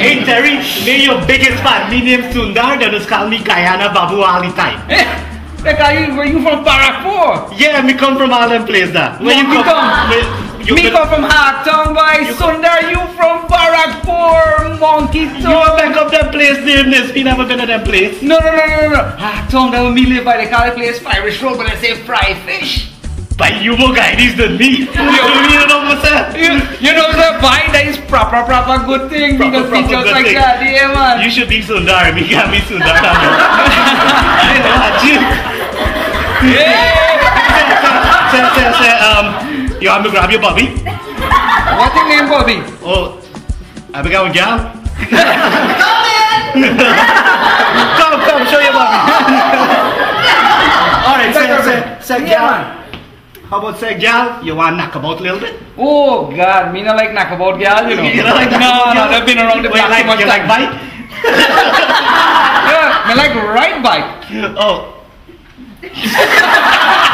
Hey Terry, me your biggest fan. Me name Sundar, they just call me Guyana Babu all the time. Eh, are you, where you from Barakpur? Yeah, me come from all them places there. Where Yeah, you me come? come. Where- you Me come from Hartong, boy. Sundar, you from Barakpur, Monkey You Town. back up that place name this. Me never been to that place. No, no, no, no, no, no. Hartong, that me live by. They call the place Irish Road, but they say fried fish. But you more guys than me. You don't know what's proper, proper good thing. Proper, because proper just like thing. that, yeah, man. You should be Sundar. Me can't be Sundar. I watch you. yeah. Say, say, say, um, you want me to grab your Bobby? What's your name, Bobby? Oh, I be going gal. Come in! Come, come, show your Bobby. All right, say, say, say, Yeah, gal. How about say, gal? You want knock about a little bit? Oh God, me not like knock about girl, you know. You don't like no, no, gal? they've been around the block you like, too much you like time. bite? Yeah, me like right bike. Oh.